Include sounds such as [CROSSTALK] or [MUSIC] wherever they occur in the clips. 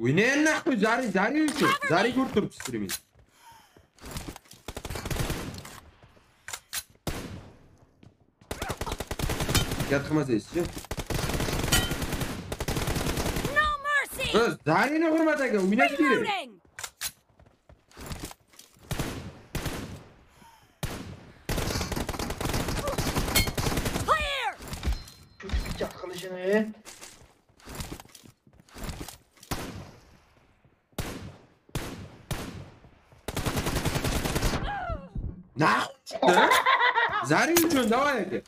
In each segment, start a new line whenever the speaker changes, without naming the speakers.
Oynayın nahkuy zari zari üçün. Zari ko'rib turibdi streaming. Diqqat qilmasaysizchi.
No mercy!
Biz zarini hurmat aka o'ynash
なあ誰
に言うんだわ
ねっ
て。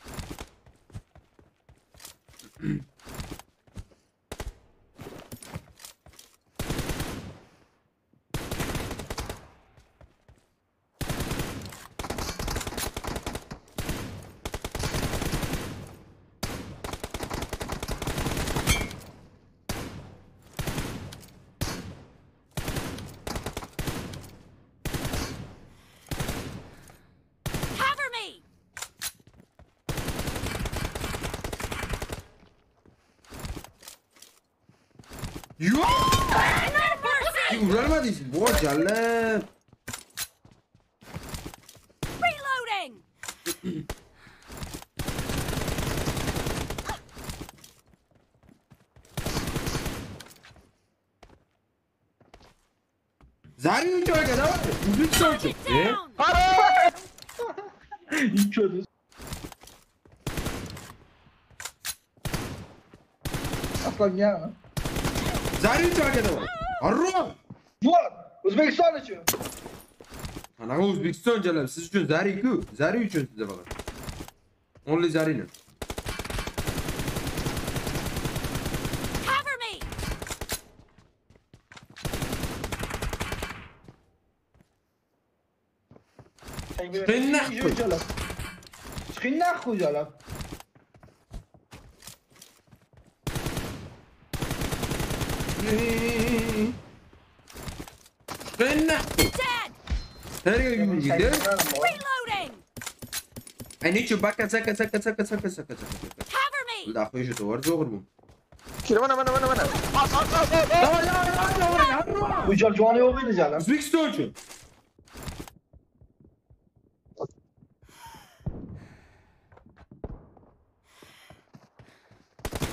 Vurma diz.
Boş ya lan.
Reloading.
Zaten önce oynadı ama
büyük
sortu.
Para!
İlk ödüz. Aslan gelme.
Aka davay. Arro!
Vur. Özbekistan için.
Qanaqa O'zbekiston jalab siz uchun Zari-ku. Zari uchun sizda faqat. Only Zarini.
Cover me!
Çıkın
nahkuy.
Çıkın nahkuy canım.
Qanna?
Dead!
Nereye gidiyor?
Reloading!
I need you back saka saka saka saka saka saka.
Cover me!
Da qo'yish to'g'ri to'g'ri bu.
Kira mana mana mana mana. As as as.
Davay davay davay davay.
Bu can canı yok idi canım.
O'zbekiston uchun.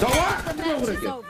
Davay
The
qanday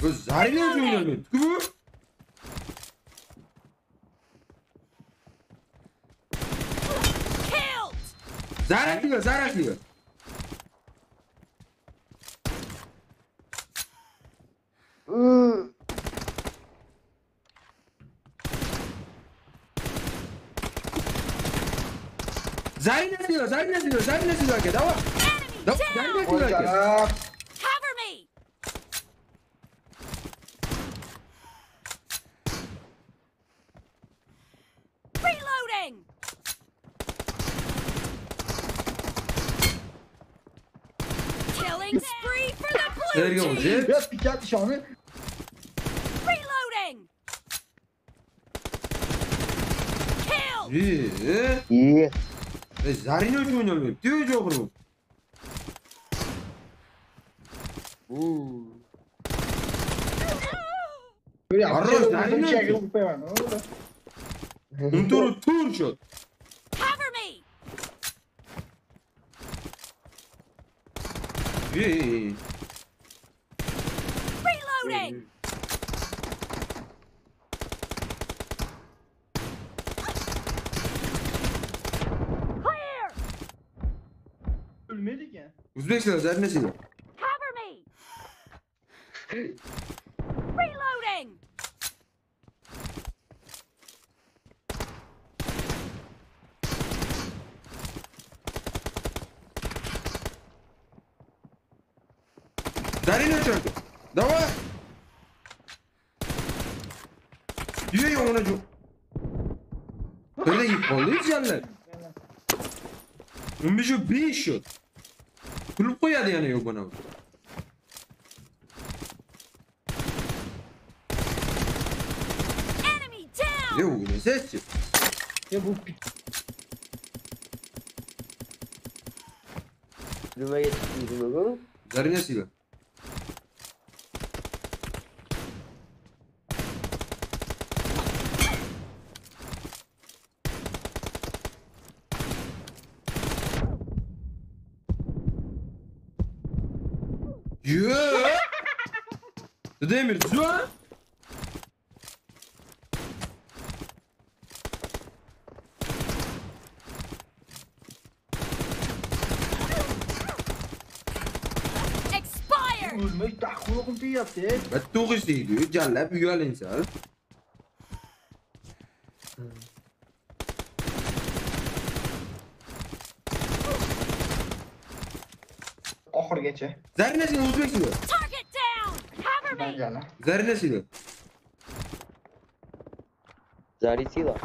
Was seid ihr denn damit? Zarak diyor, zarak diyor.
Zarin
diyor, zarin
diyor,
zarin diyor.
Davam.
Davam, zarin diyor. Killing spree for the
Nereye
blue team!
olacak?
Biraz.
Reloading! Kill!
Ye?
İyi.
E, Zari'ni uchun o'ynalmayapti-yu, to'g'ri bu.
Böyle
Arroz,
bu hemen. Oldu.
Unturu tur shot.
Cover me!
Ye.
Reloading!
Ölmedik ya.
O'zbekiston Zari nasiylar.
Cover me! [LAUGHS] Дарина
черка. Давай. Yürü yoluna cu. Böyle yıkmalıyız yani. Ümbücü bir iş yok. Kulüp koyadı yani yok bana.
Yok
ne ses yok.
Ya bu
pit. Rüve yetiştirdim oğlum.
Zarı nasıl? [LAUGHS] Ja. Dat neem
je
zo. Ik die? Wat
toch is die, dude? Ja, lep je
wel?
Zarine silah.
Zari sila.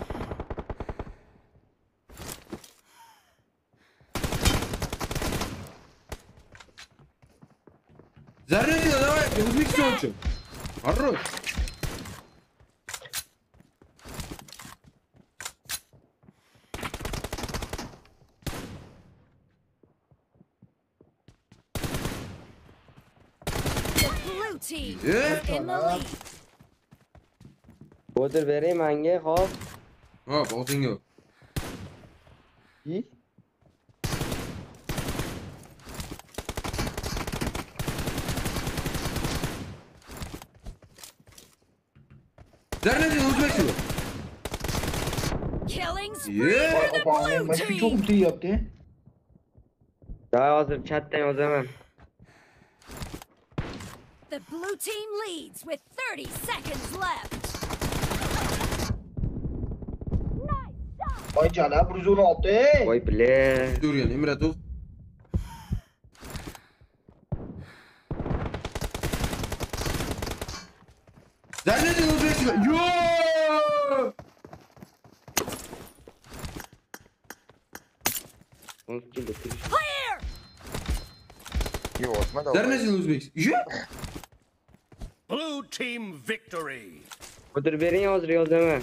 Zarine silah, давай, Uzbekistan için. Хорош.
Bodur vereyim hangi hop.
Ha, bakın yok.
İyi.
Silah, Uzbek silah.
Killing spree for the blue team!
çok iyi yaptı.
Daha hazır chatten o zaman.
The blue team leads with 30 seconds left.
Vay canına bruzunu attı.
Vay bile.
Dur yani Emre dur. Zannedin o beş. Yo!
Clear. Yo,
Osman
da. Zannedin Uzbek. Yo.
Blue team victory.
Bodur vereyim hazır o zaman.